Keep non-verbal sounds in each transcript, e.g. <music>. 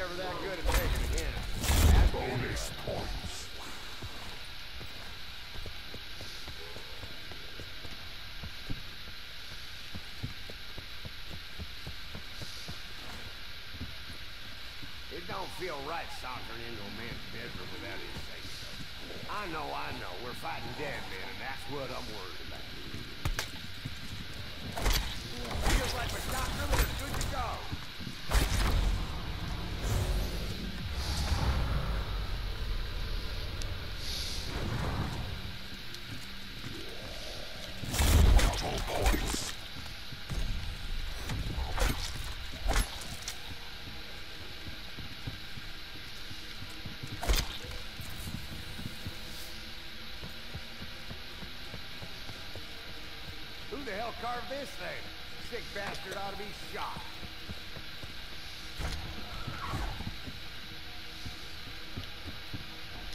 never that good at. Bonus points. It don't feel right sauntering into a man's bedroom without his say so. I know, I know, we're fighting dead men, and that's what I'm worried The this thing? Sick bastard ought to be shot.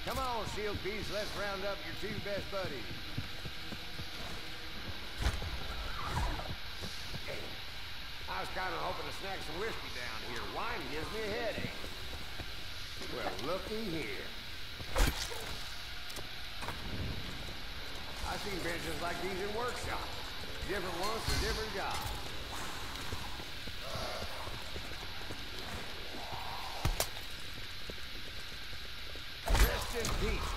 Come on, shield piece, let's round up your two best buddies. I was kind of hoping to snag some whiskey down here. Wine gives me a headache. Well, looky here. I've seen benches like these in workshops. Different ones for different jobs. Rest in peace.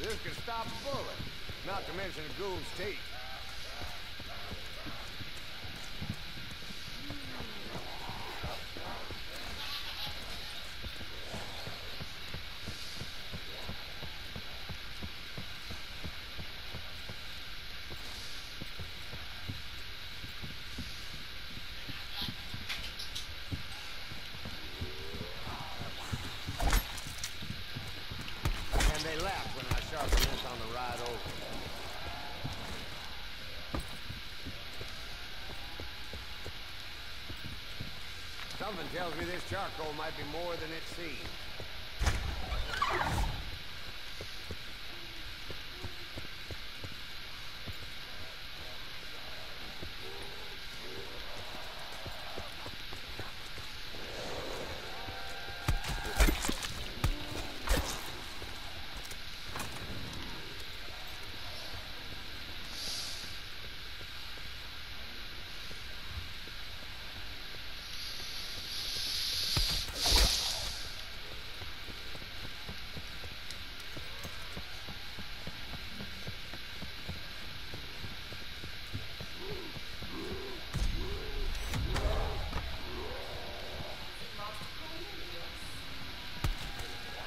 This can stop a bullet, not to mention a ghoul's teeth. And they laughed when I sharpened this on the ride over. Something tells me this charcoal might be more than it seems.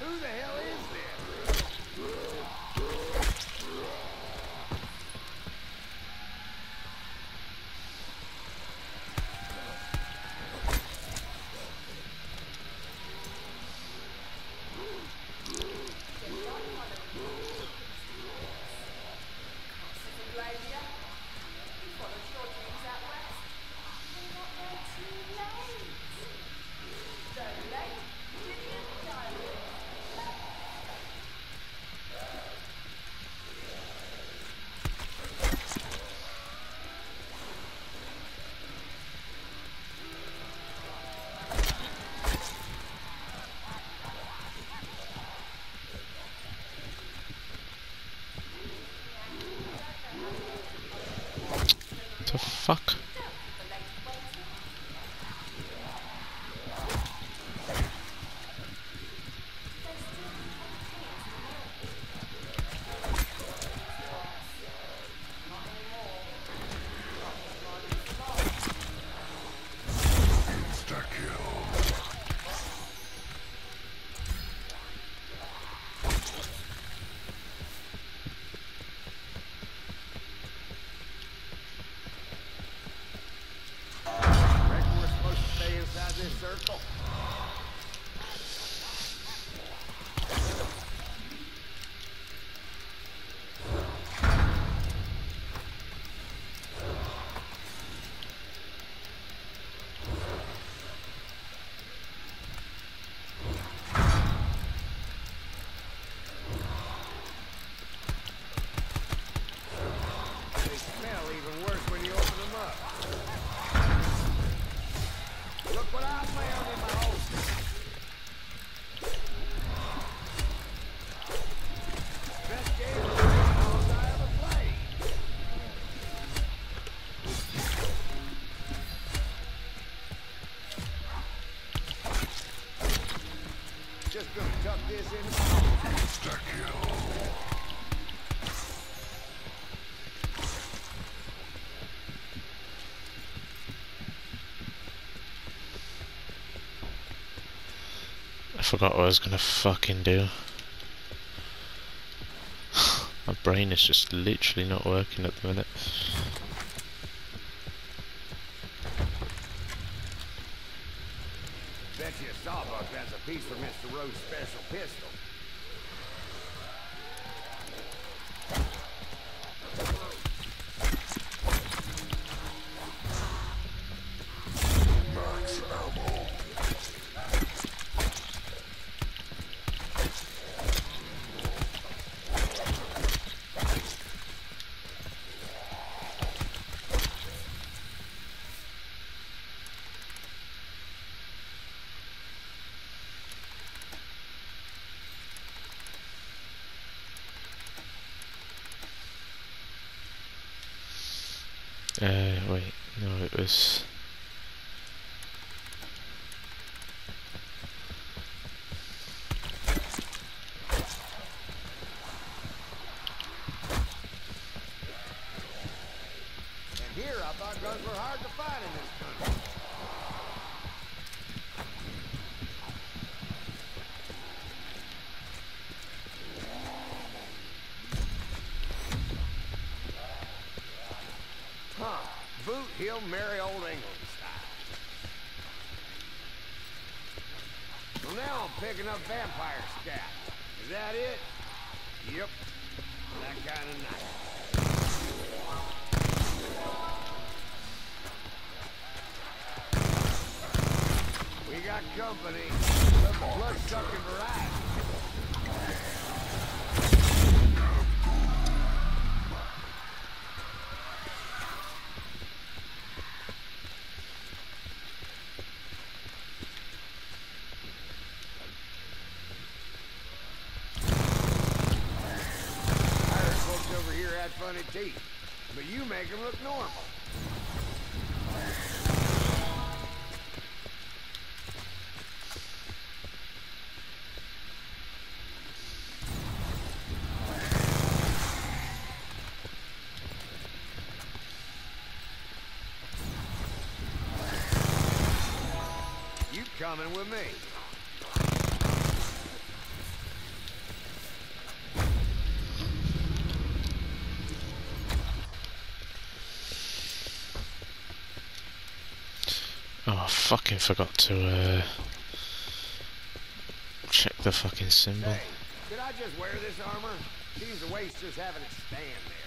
Who the hell is this? The fuck? this circle. I forgot what I was gonna fucking do. <sighs> My brain is just literally not working at the minute. Bet you Piece for Mr. Rhodes's special pistol. Uh, wait, no, it was. And here I thought guns were hard to find in this country. Huh. Boot Hill Merry Old England style. So now I'm picking up vampire funny teeth, but you make them look normal. You coming with me? Oh, I fucking forgot to uh, check the fucking symbol. Hey, could I just wear this armor? Seems a waste just having it stand there.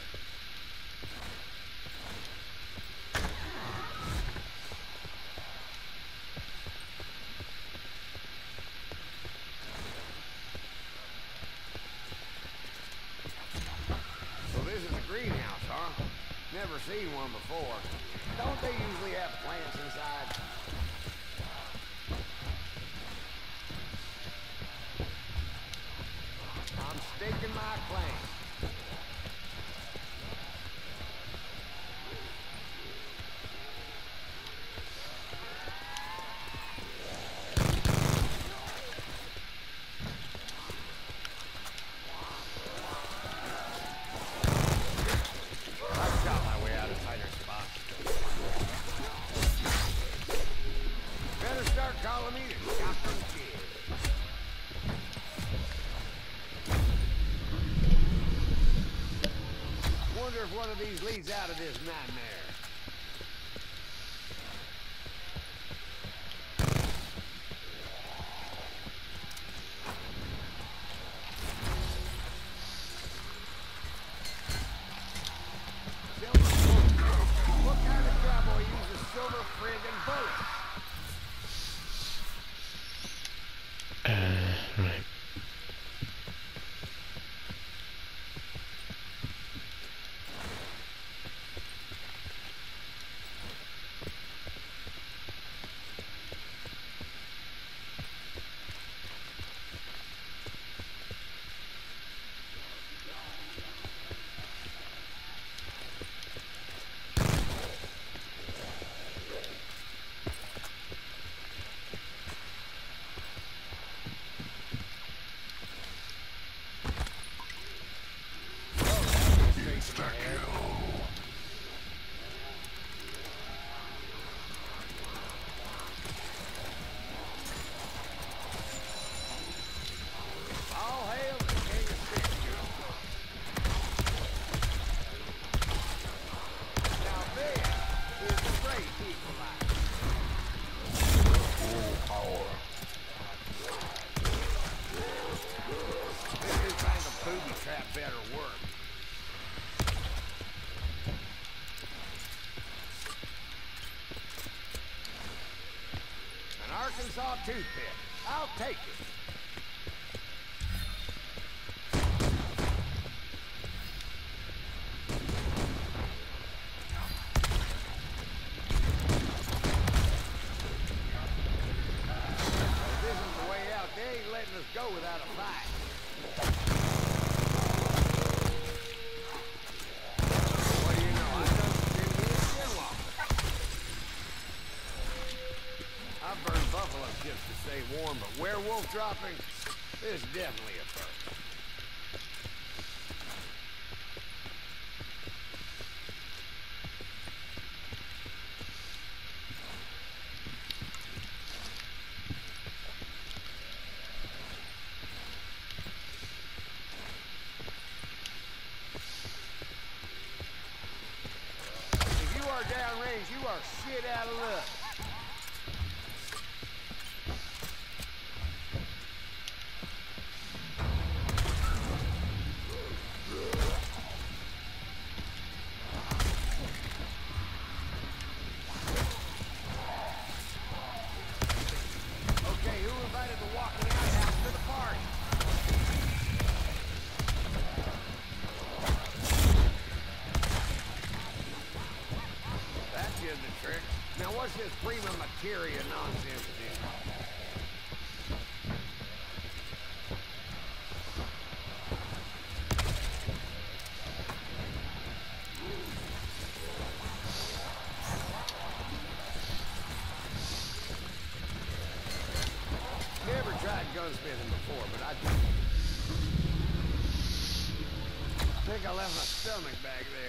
So this is a greenhouse, huh? Never seen one before. Don't they usually have plants inside? I'm staking my claim. Out of this nightmare. toothpick. I'll take it. dropping. Is definitely prima materia nonsense this. gunsmithing before, but I think I left my stomach back there.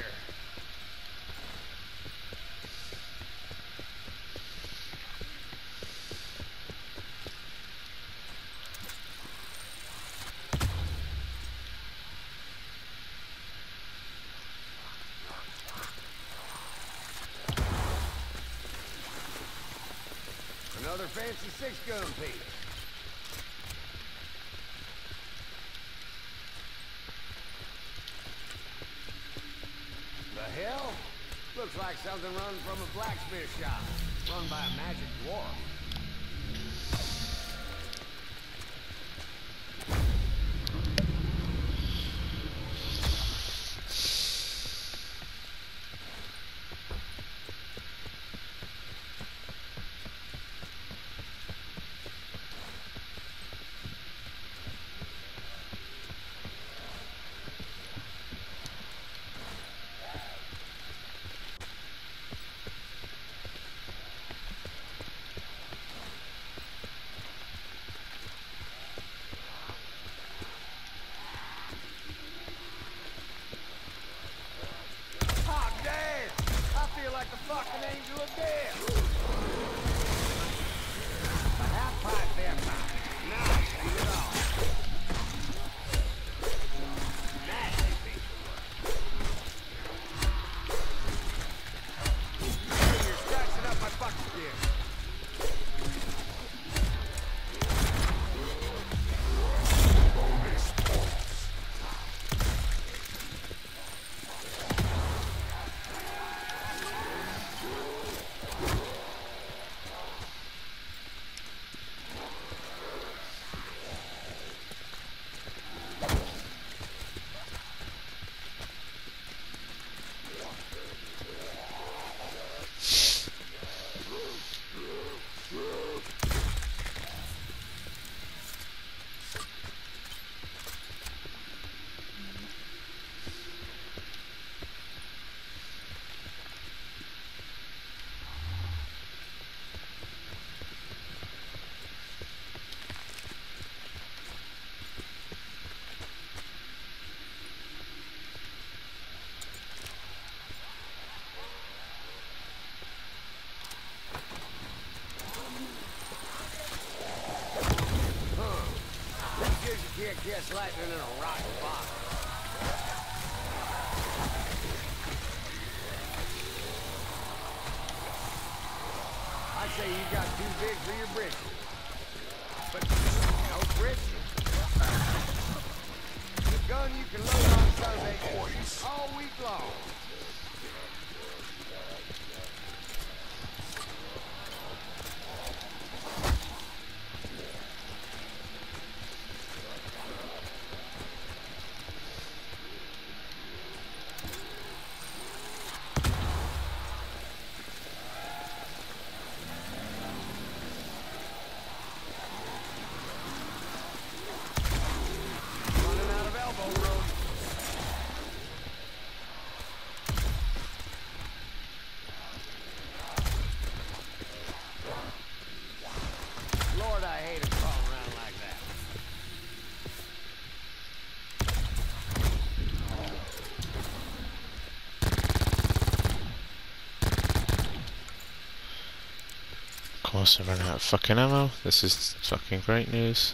fancy six-gun piece. The hell? Looks like something run from a blacksmith shop, run by a magic dwarf. Catch in a rock bottom. I say you got too big for your britches. But no britches. The gun you can load on Sunday all week long. Running out of elbow room. Lord, I hate it crawling around like that. I ran out of fucking ammo. This is fucking great news.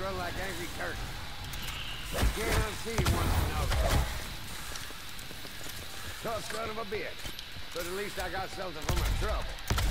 Run like angry turkeys. You know them. Tough son of a bitch. But at least I got something for my trouble.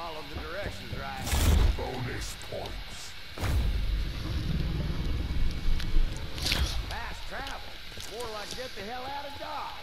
Followed the directions right. Bonus points. Fast travel. More like get the hell out of Dodge.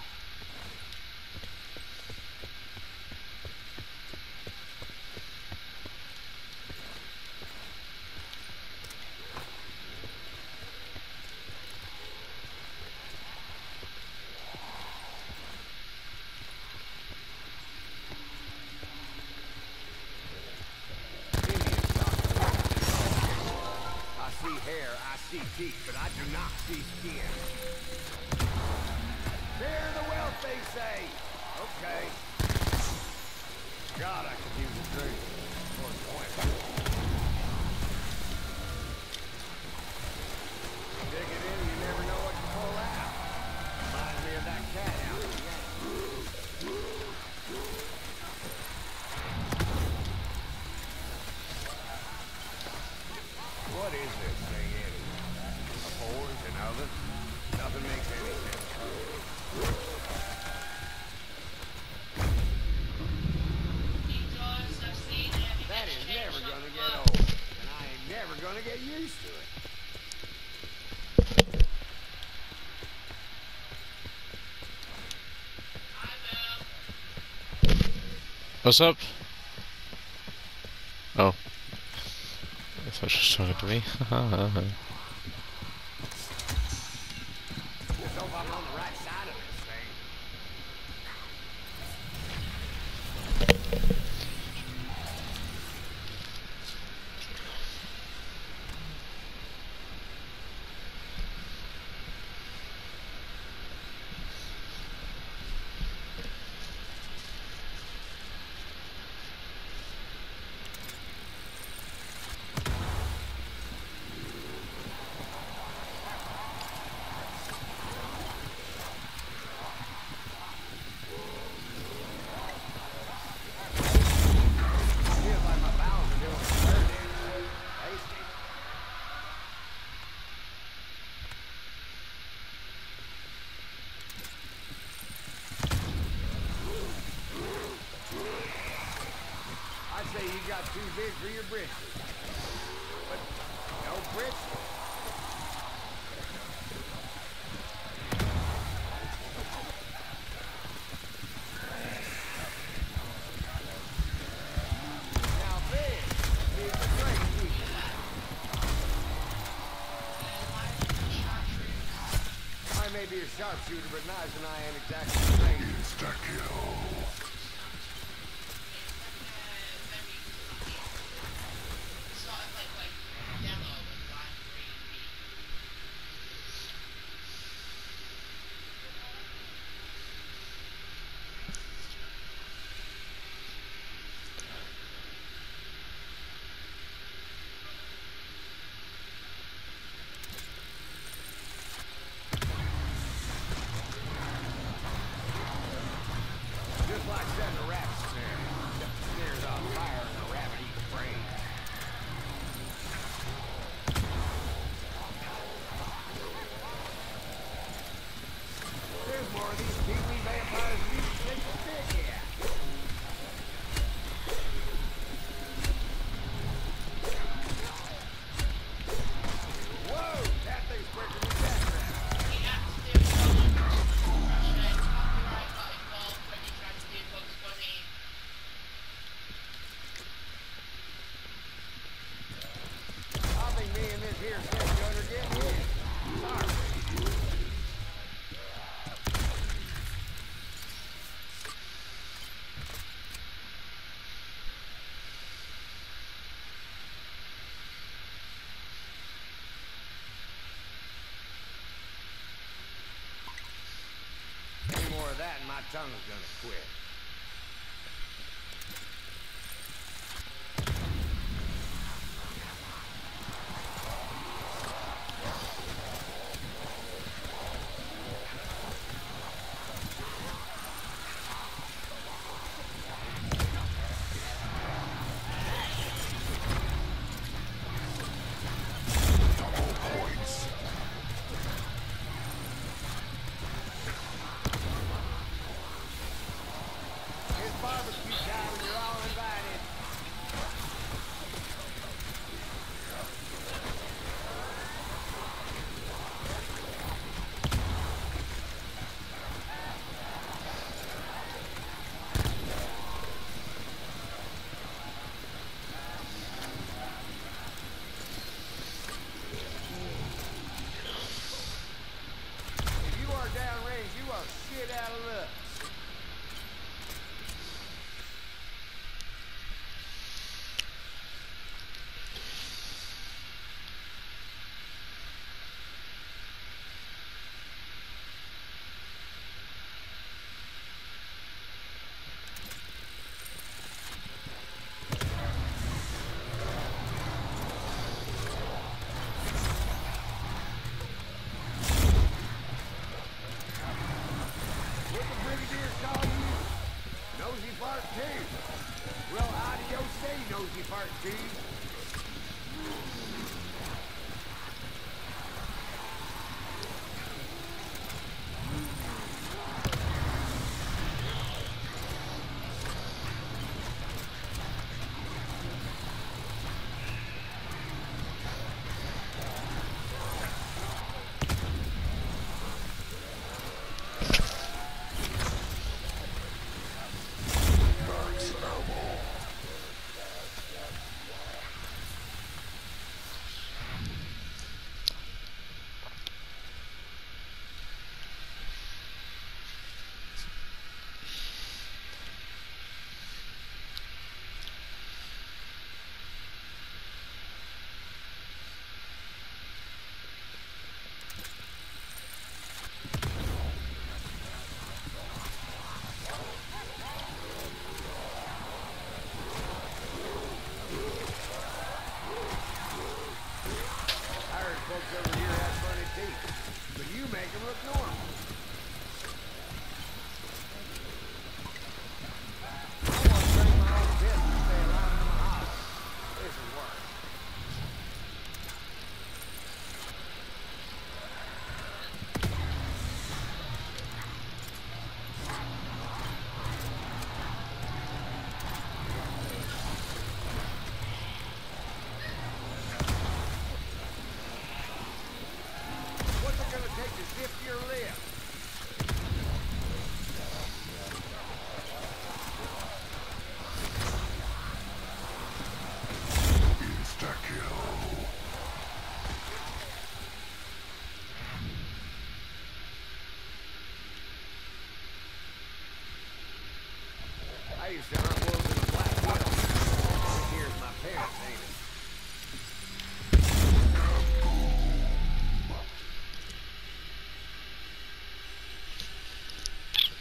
we're going to get used to it. What's up? Oh. I thought she was talking to me. <laughs> too big for your britches. But no britches. I may be a sharpshooter, but knives and I ain't exactly... Tongue's gonna quit.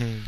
嗯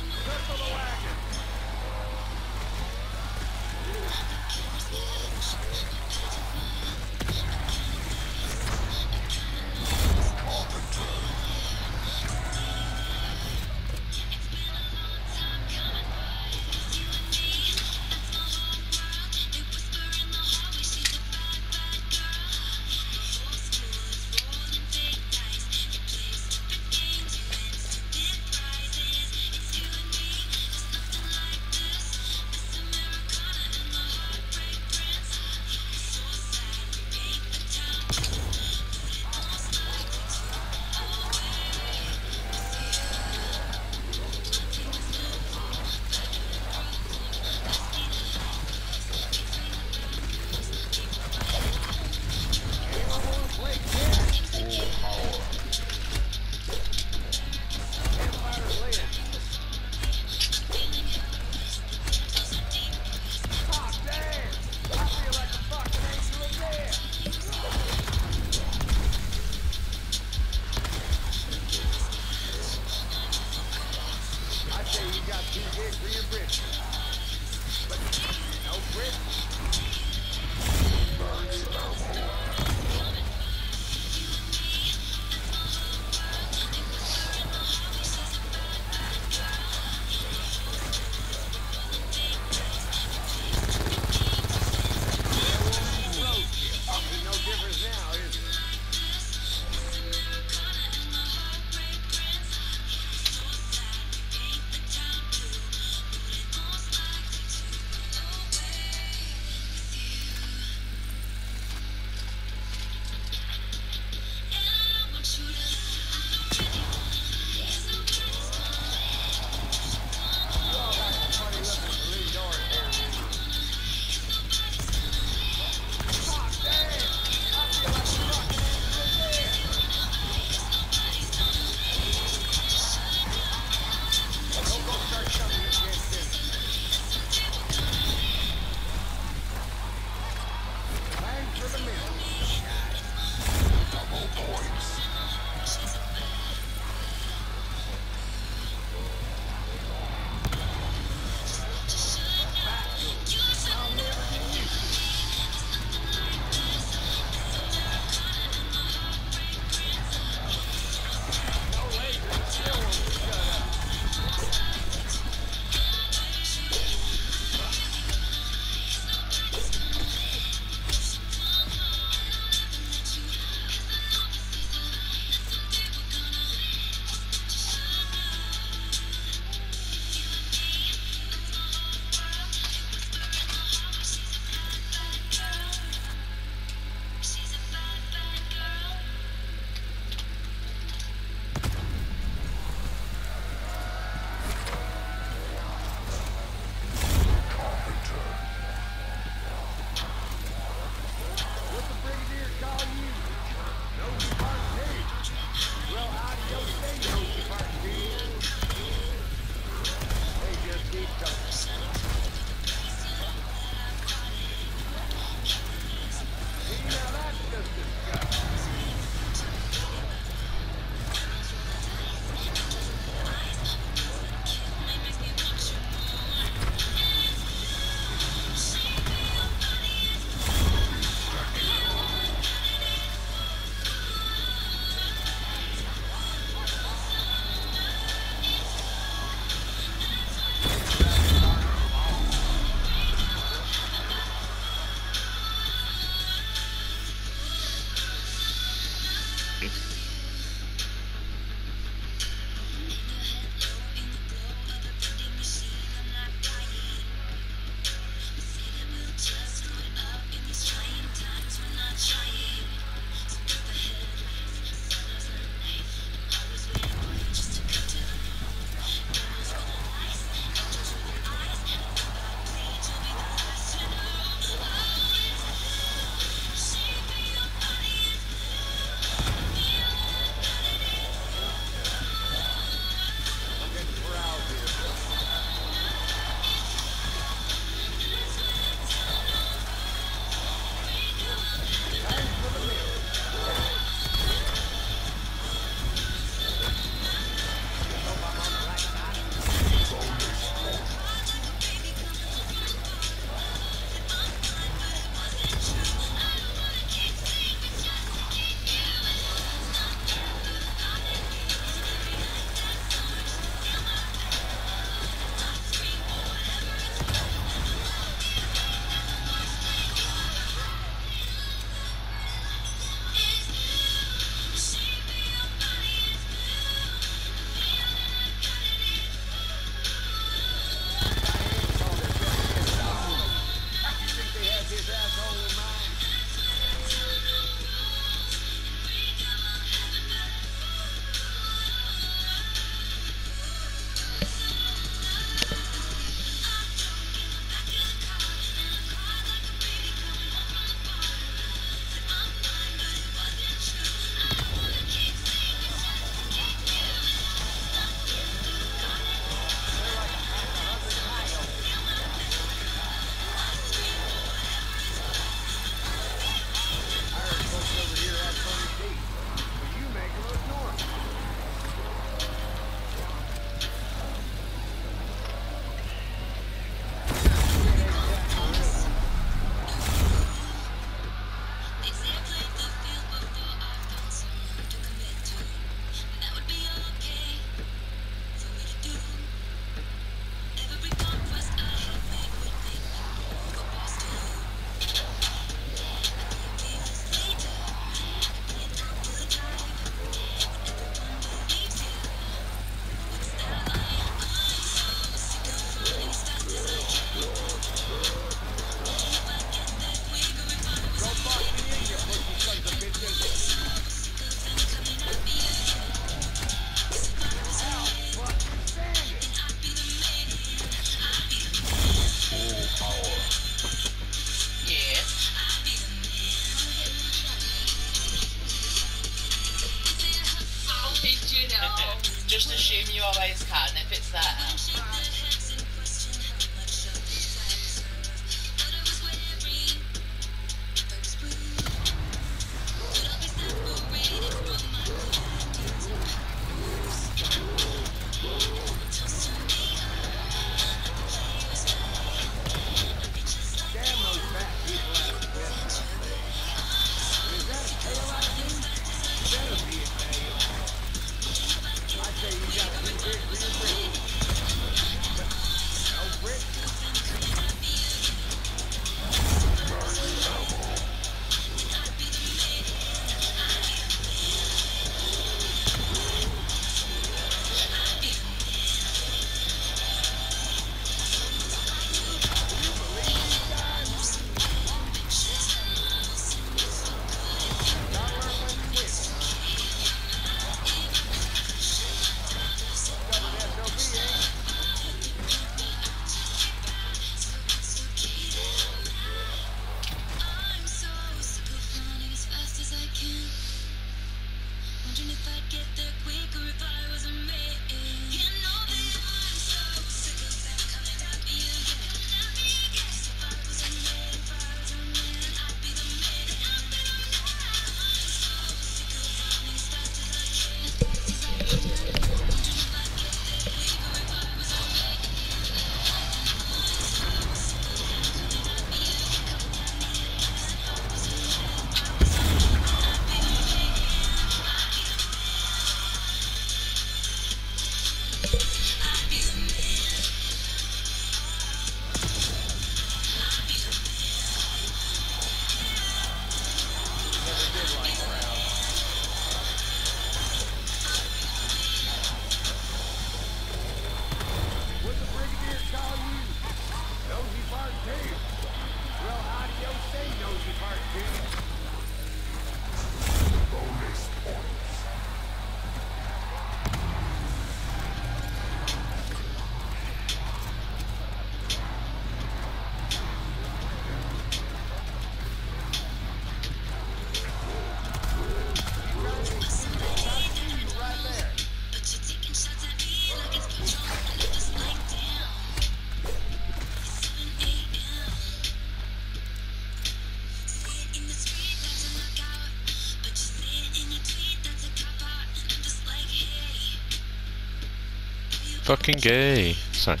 Fucking gay. Sorry.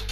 <laughs>